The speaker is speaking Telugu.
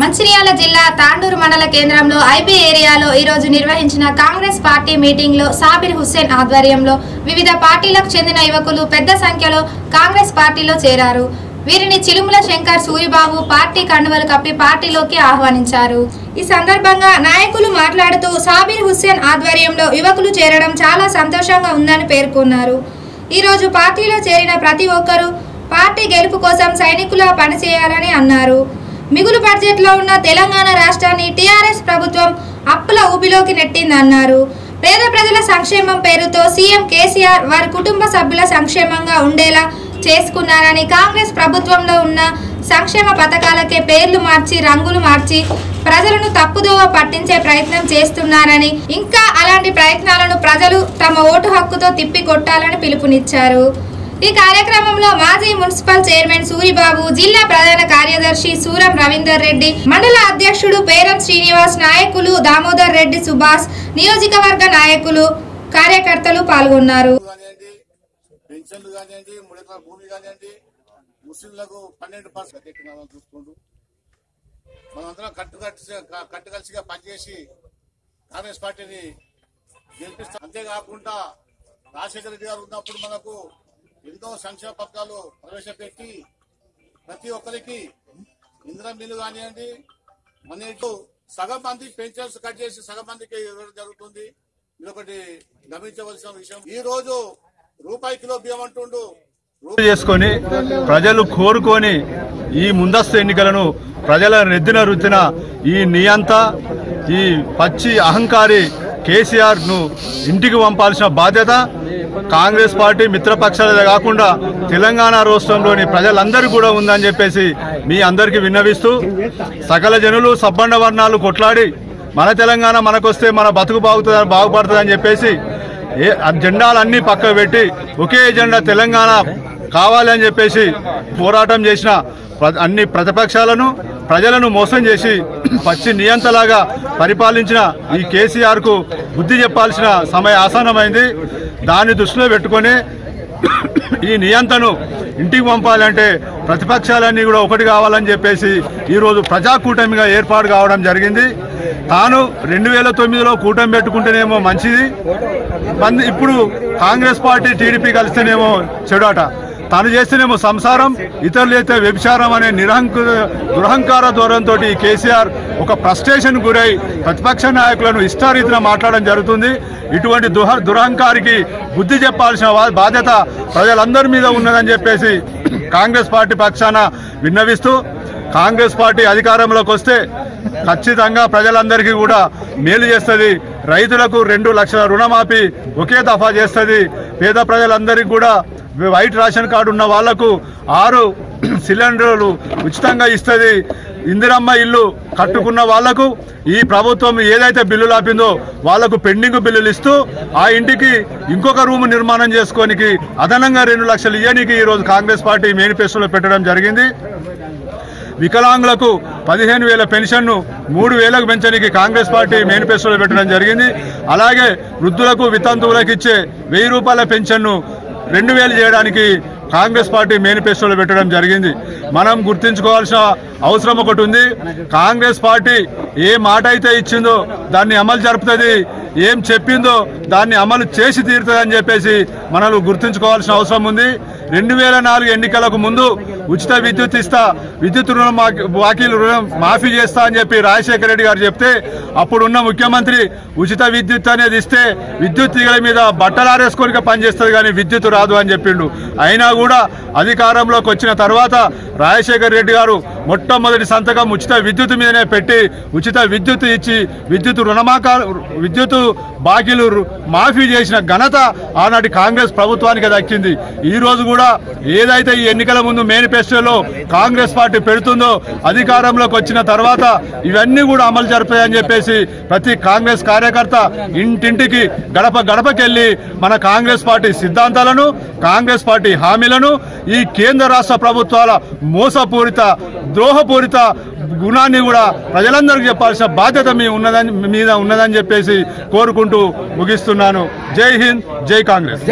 మంచిర్యాల జిల్లా తాండూరు మండల కేంద్రంలో ఐబీ ఏరియాలో ఈరోజు నిర్వహించిన కాంగ్రెస్ పార్టీ మీటింగ్లో సాబిర్ హుస్సేన్ ఆధ్వర్యంలో వివిధ పార్టీలకు చెందిన యువకులు పెద్ద సంఖ్యలో కాంగ్రెస్ పార్టీలో చేరారు. వీరిని చిలుముల శంకర్ సూరిబాబు పార్టీ కండువలు కప్పి పార్టీలోకి ఆహ్వానించారు. ఈ సందర్భంగా నాయకులు మాట్లాడుతూ సాబిర్ హుస్సేన్ ఆధ్వర్యంలో యువకులు చేరడం చాలా సంతోషంగా ఉందని పేర్కొన్నారు. ఈరోజు పార్టీలో చేరిన ప్రతి ఒక్కరూ పార్టీ గెలుపు కోసం సైనికులా పనిచేయాలని అన్నారు. మిగులు బడ్జెట్లో ఉన్న తెలంగాణ రాష్ట్రాన్ని టీఆర్ఎస్ ప్రభుత్వం అప్పుల ఊబిలోకి నెట్టిందన్నారు. పేద ప్రజల సంక్షేమం పేరుతో సీఎం కేసీఆర్ వారి కుటుంబ సభ్యుల సంక్షేమంగా ఉండేలా చేసుకున్నారని కాంగ్రెస్ ప్రభుత్వంలో ఉన్న సంక్షేమ పథకాలకే పేర్లు మార్చి రంగులు మార్చి ప్రజలను తప్పుదోవ పట్టించే ప్రయత్నం చేస్తున్నారని ఇంకా అలాంటి ప్రయత్నాలను ప్రజలు తమ ఓటు హక్కుతో తిప్పి కొట్టాలని పిలుపునిచ్చారు. ఈ కార్యక్రమంలో మాజీ మున్సిపల్ చైర్మన్ సూరిబాబు జిల్లా ప్రధాన కార్యదర్శి సూరం రవీందర్ రెడ్డి మండల అధ్యక్షుడు పేరం శ్రీనివాస్ నాయకులు దామోదర్ రెడ్డి సుభాష్ నియోజకవర్గ నాయకులు కార్యకర్తలు పాల్గొన్నారు. కానివ్వండి కట్టు కట్టు కలిసిగా పనిచేసి కాంగ్రెస్ పార్టీని గెలిపిస్తాం. అంతేకాకుండా రాజశేఖర రెడ్డి గారు ఉన్నప్పుడు మనకు ఎన్నో సంక్షేమ పథకాలు ప్రవేశపెట్టి ప్రతి ఒక్కరికి ఇందిరా మిల్లు కానివ్వండి మన ఇటు సగం మంది పెన్షన్స్ కట్ చేసి సగం మందికి ఇవ్వడం జరుగుతుంది. ఇది ఒకటి గమనించవలసిన విషయం ఈ రోజు రూపాయి కిలో బియ్యం అంటుండు. చేసుకొని ప్రజలు కోరుకొని ఈ ముందస్తు ఎన్నికలను ప్రజల నెద్దిన రుద్దిన ఈ నియంత ఈ పచ్చి అహంకారి కేసీఆర్ను ఇంటికి పంపాల్సిన బాధ్యత కాంగ్రెస్ పార్టీ మిత్రపక్షాలదే కాకుండా తెలంగాణ రాష్ట్రంలోని ప్రజలందరూ కూడా ఉందని చెప్పేసి మీ అందరికీ విన్నవిస్తూ సకల జనులు సబ్బండ వర్ణాలు కొట్లాడి మన తెలంగాణ మనకొస్తే మన బతుకు బాగుతుంది బాగుపడుతుందని చెప్పేసి ఏ ఆ జెండాలన్నీ పక్కకు పెట్టి ఒకే ఎజెండా తెలంగాణ కావాలని చెప్పేసి పోరాటం చేసిన ప్ర- అన్ని ప్రతిపక్షాలను ప్రజలను మోసం చేసి పచ్చి నియంతలాగా పరిపాలించిన ఈ కేసీఆర్కు బుద్ధి చెప్పాల్సిన సమయ ఆసన్నమైంది. దాన్ని దృష్టిలో పెట్టుకొని ఈ నియంతను ఇంటికి పంపాలంటే ప్రతిపక్షాలన్నీ కూడా ఒకటి కావాలని చెప్పేసి ఈరోజు ప్రజాకూటమిగా ఏర్పాటు కావడం జరిగింది. తాను రెండు వేల తొమ్మిదిలో కూటమి పెట్టుకుంటేనేమో మంచిది. మంది- ఇప్పుడు కాంగ్రెస్ పార్టీ టీడీపీ కలిస్తేనేమో చెడాట తను చేస్తేనేమో సంసారం ఇతరులు అయితే వ్యభిచారం అనే నిరహంక దురహంకార ధోరణితో కేసీఆర్ ఒక ఫ్రస్ట్రేషన్ గురై ప్రతిపక్ష నాయకులను ఇష్టారీతిన మాట్లాడడం జరుగుతుంది. ఇటువంటి దుహ దురహంకారికి బుద్ధి చెప్పాల్సిన బాధ్యత ప్రజలందరి మీద ఉన్నదని చెప్పేసి కాంగ్రెస్ పార్టీ పక్షాన విన్నవిస్తూ కాంగ్రెస్ పార్టీ అధికారంలోకి వస్తే ఖచ్చితంగా ప్రజలందరికీ కూడా మేలు చేస్తుంది. రైతులకు రెండు లక్షల రుణమాఫీ ఒకే దఫా చేస్తుంది. పేద ప్రజలందరికీ కూడా వైట్ రేషన్ కార్డు ఉన్న వాళ్ళకు ఆరు సిలిండర్లు ఉచితంగా ఇస్తుంది. ఇందిరమ్మ ఇల్లు కట్టుకున్న వాళ్ళకు ఈ ప్రభుత్వం ఏదైతే బిల్లులు ఆపిందో వాళ్ళకు పెండింగ్ బిల్లులు ఇస్తూ ఆ ఇంటికి ఇంకొక రూమ్ నిర్మాణం చేసుకోనికి అదనంగా రెండు లక్షలు ఇయ్యనికి ఈరోజు కాంగ్రెస్ పార్టీ మేనిఫెస్టోలో పెట్టడం జరిగింది. వికలాంగులకు పదిహేను వేల పెన్షన్ను మూడు వేలకు పెంచడానికి కాంగ్రెస్ పార్టీ మేనిఫెస్టోలో పెట్టడం జరిగింది. అలాగే వృద్ధులకు వితంతువులకు ఇచ్చే వెయ్యి రూపాయల పెన్షన్ను రెండు వేలు చేయడానికి కాంగ్రెస్ పార్టీ మేనిఫెస్టోలో పెట్టడం జరిగింది. మనం గుర్తుంచుకోవాల్సిన అవసరం ఒకటి ఉంది. కాంగ్రెస్ పార్టీ ఏ మాట అయితే ఇచ్చిందో దాన్ని అమలు జరుపుతుంది ఏం చెప్పిందో దాన్ని అమలు చేసి తీరుతుందని చెప్పేసి మనలు గుర్తుంచుకోవాల్సిన అవసరం ఉంది. రెండు వేల నాలుగు ఎన్నికలకు ముందు ఉచిత విద్యుత్ ఇస్తా విద్యుత్ రుణం మాకి- బాకీలు రుణం మాఫీ చేస్తా అని చెప్పి రాజశేఖర రెడ్డి గారు చెప్తే అప్పుడున్న ముఖ్యమంత్రి ఉచిత విద్యుత్ అనేది ఇస్తే విద్యుత్ తీగల మీద బట్టలు ఆరేసుకోనిక పనిచేస్తుంది కానీ విద్యుత్ రాదు అని చెప్పిండు. అయినా కూడా అధికారంలోకి వచ్చిన తర్వాత రాజశేఖర రెడ్డి గారు మొట్టమొదటి సంతకం ఉచిత విద్యుత్ మీదనే పెట్టి ఉచిత విద్యుత్ ఇచ్చి విద్యుత్ రుణమాక విద్యుత్ బాకీలు మాఫీ చేసిన ఘనత ఆనాటి కాంగ్రెస్ ప్రభుత్వానికి దక్కింది. ఈ రోజు కూడా ఏదైతే ఈ ఎన్నికల ముందు మేనిఫెస్టోలో కాంగ్రెస్ పార్టీ పెడుతుందో అధికారంలోకి వచ్చిన తర్వాత ఇవన్నీ కూడా అమలు జరిపాయని చెప్పేసి ప్రతి కాంగ్రెస్ కార్యకర్త ఇంటింటికి గడప గడపకెళ్ళి మన కాంగ్రెస్ పార్టీ సిద్ధాంతాలను కాంగ్రెస్ పార్టీ హామీలను ఈ కేంద్ర రాష్ట్ర ప్రభుత్వాల మోసపూరిత ద్రోహపూరిత గుణాన్ని కూడా ప్రజలందరికీ చెప్పాల్సిన బాధ్యత మీ ఉన్నదని మీద ఉన్నదని చెప్పేసి కోరుకుంటూ ముగిస్తున్నాను. జై హింద్ జై కాంగ్రెస్.